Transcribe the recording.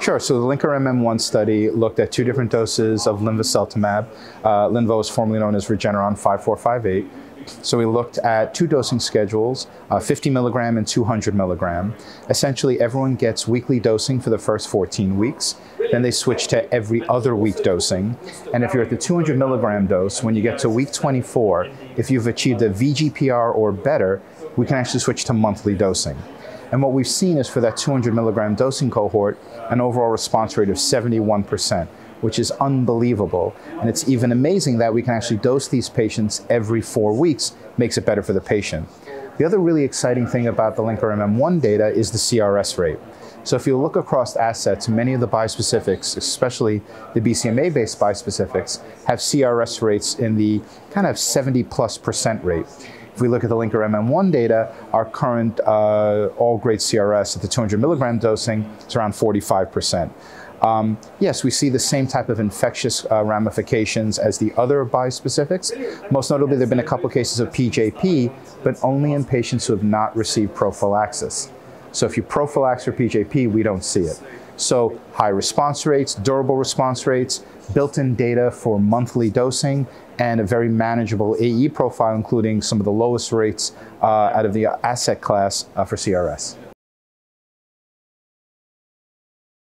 Sure. So the Linker MM1 study looked at two different doses of linvoseltamab. Uh, Linvo is formerly known as Regeneron 5458. So we looked at two dosing schedules, uh, 50 milligram and 200 milligram. Essentially, everyone gets weekly dosing for the first 14 weeks. Then they switch to every other week dosing. And if you're at the 200 milligram dose, when you get to week 24, if you've achieved a VGPR or better, we can actually switch to monthly dosing. And what we've seen is for that 200 milligram dosing cohort, an overall response rate of 71%, which is unbelievable. And it's even amazing that we can actually dose these patients every four weeks, makes it better for the patient. The other really exciting thing about the Linker MM1 data is the CRS rate. So if you look across assets, many of the bispecifics, especially the BCMA-based bispecifics, have CRS rates in the kind of 70 plus percent rate. If we look at the Linker MM1 data, our current uh, all-grade CRS at the 200 milligram dosing is around 45%. Um, yes, we see the same type of infectious uh, ramifications as the other bispecifics. Most notably, there have been a couple cases of PJP, but only in patients who have not received prophylaxis. So if you prophylax for PJP, we don't see it. So high response rates, durable response rates, built-in data for monthly dosing, and a very manageable AE profile, including some of the lowest rates uh, out of the asset class uh, for CRS.